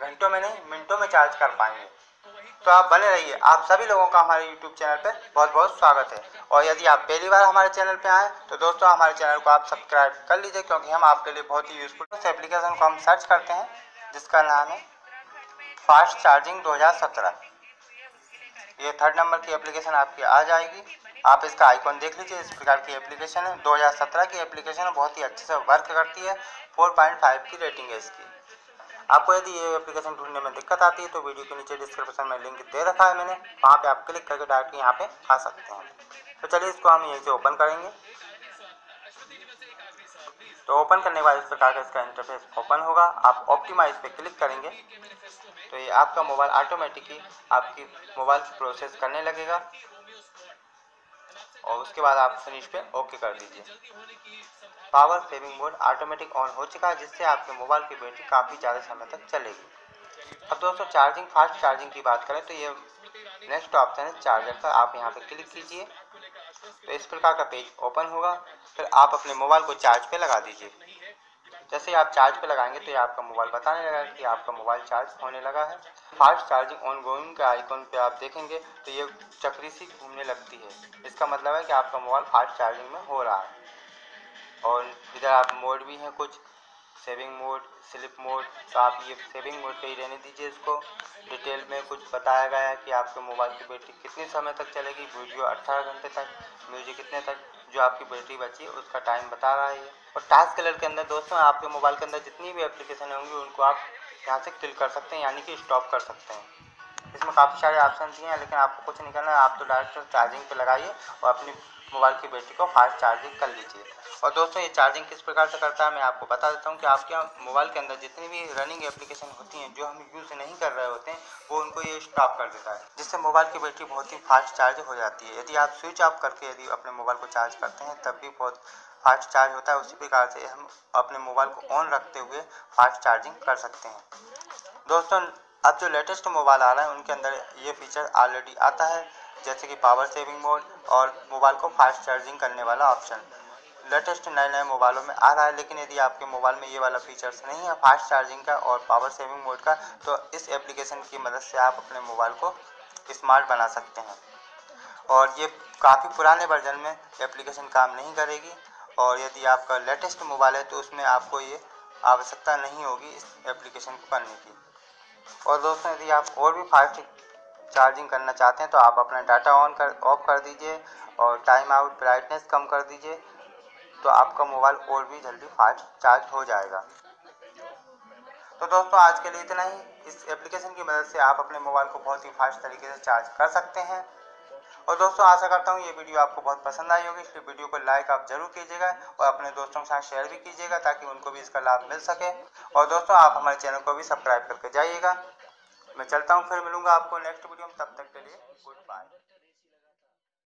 घंटों में नहीं, मिनटों में चार्ज कर पाएँगे। तो आप बने रहिए। आप सभी लोगों का हमारे यूट्यूब चैनल पर बहुत बहुत स्वागत है। और यदि आप पहली बार हमारे चैनल पर आए तो दोस्तों, हमारे चैनल को आप सब्सक्राइब कर लीजिए, क्योंकि हम आपके लिए बहुत ही यूजफुल उस एप्लीकेशन को हम सर्च करते हैं, जिसका नाम है फास्ट चार्जिंग 2017 ये थर्ड नंबर की एप्लीकेशन आपकी आ जाएगी। आप इसका आइकॉन देख लीजिए। इस प्रकार की एप्लीकेशन है। 2017 की एप्लीकेशन बहुत ही अच्छे से वर्क करती है। 4.5 की रेटिंग है इसकी। आपको यदि ये एप्लीकेशन ढूँढने में दिक्कत आती है तो वीडियो के नीचे डिस्क्रिप्शन में लिंक दे रखा है मैंने। वहाँ पे आप क्लिक करके डायरेक्ट यहाँ पे आ सकते हैं। तो चलिए इसको हम यहीं से ओपन करेंगे। तो ओपन करने के बाद इस प्रकार का इसका इंटरफेस ओपन होगा। आप ऑप्टिमाइज पे क्लिक करेंगे। तो ये आपका मोबाइल ऑटोमेटिकली आपकी मोबाइल प्रोसेस करने लगेगा। और उसके बाद आप फिनिश पे ओके कर दीजिए power saving mode automatic on हो चुका है, जिससे आपके मोबाइल की बैटरी काफ़ी ज़्यादा समय तक चलेगी। अब दोस्तों चार्जिंग फास्ट चार्जिंग की बात करें तो ये नेक्स्ट ऑप्शन है चार्जर का। आप यहाँ पे क्लिक कीजिए। तो इस प्रकार का पेज ओपन होगा। फिर आप अपने मोबाइल को चार्ज पे लगा दीजिए। जैसे आप चार्ज पे लगाएँगे तो ये आपका मोबाइल बताने लगा कि आपका मोबाइल चार्ज होने लगा है। फास्ट चार्जिंग ऑन गोइंग के आइकॉन पे आप देखेंगे तो ये चक्री सी घूमने लगती है। इसका मतलब है कि आपका मोबाइल फास्ट चार्जिंग में हो रहा है। और इधर आप मोड भी हैं कुछ। सेविंग मोड स्लिप मोड तो आप ये सेविंग मोड पे ही रहने दीजिए इसको। डिटेल में कुछ बताया गया है कि आपके मोबाइल की बैटरी कितने समय तक चलेगी वीडियो अट्ठारह घंटे तक म्यूज़िक कितने तक, जो आपकी बैटरी बची है उसका टाइम बता रहा है और टास्क कलर के अंदर दोस्तों, आपके मोबाइल के अंदर जितनी भी एप्लीकेशन होंगी, उनको आप यहाँ से क्लिक कर सकते हैं, यानी कि स्टॉप कर सकते हैं। इसमें काफ़ी सारे ऑप्शन दिए हैं, लेकिन आपको कुछ नहीं करना है, आप तो डायरेक्ट चार्जिंग पे लगाइए और अपनी मोबाइल की बैटरी को फास्ट चार्जिंग कर लीजिए। और दोस्तों, ये चार्जिंग किस प्रकार से करता है, मैं आपको बता देता हूँ कि आपके मोबाइल के अंदर जितनी भी रनिंग एप्लीकेशन होती हैं, जो हम यूज़ नहीं कर रहे होते हैं, वो उनको ये स्टॉप कर देता है, जिससे मोबाइल की बैटरी बहुत ही फास्ट चार्ज हो जाती है। यदि आप स्विच ऑफ़ करके यदि अपने मोबाइल को चार्ज करते हैं, तब भी बहुत फास्ट चार्ज होता है, उसी प्रकार से हम अपने मोबाइल को ऑन रखते हुए फास्ट चार्जिंग कर सकते हैं। दोस्तों अब जो लेटेस्ट मोबाइल आ रहा है, उनके अंदर ये फीचर ऑलरेडी आता है, जैसे कि पावर सेविंग मोड और मोबाइल को फास्ट चार्जिंग करने वाला ऑप्शन लेटेस्ट नए नए मोबाइलों में आ रहा है, लेकिन यदि आपके मोबाइल में ये वाला फीचर्स नहीं है फास्ट चार्जिंग का और पावर सेविंग मोड का तो इस एप्लीकेशन की मदद से आप अपने मोबाइल को स्मार्ट बना सकते हैं। और ये काफ़ी पुराने वर्जन में एप्लीकेशन काम नहीं करेगी, और यदि आपका लेटेस्ट मोबाइल है तो उसमें आपको ये आवश्यकता नहीं होगी इस एप्लीकेशन को करने की। और दोस्तों, यदि आप और भी फास्ट चार्जिंग करना चाहते हैं तो आप अपना डाटा ऑन कर ऑफ़ कर दीजिए और टाइम आउट ब्राइटनेस कम कर दीजिए तो आपका मोबाइल और भी जल्दी फास्ट चार्ज हो जाएगा। तो दोस्तों, आज के लिए इतना ही। इस एप्लीकेशन की मदद से आप अपने मोबाइल को बहुत ही फास्ट तरीके से चार्ज कर सकते हैं। और दोस्तों, आशा करता हूँ ये वीडियो आपको बहुत पसंद आई होगी। इसलिए वीडियो को लाइक आप ज़रूर कीजिएगा और अपने दोस्तों के साथ शेयर भी कीजिएगा ताकि उनको भी इसका लाभ मिल सके। और दोस्तों, आप हमारे चैनल को भी सब्सक्राइब करके जाइएगा। मैं चलता हूँ, फिर मिलूँगा आपको नेक्स्ट वीडियो में। तब तक के लिए गुड बाय